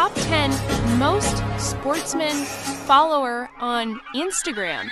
top 10 most sportsmen follower on Instagram.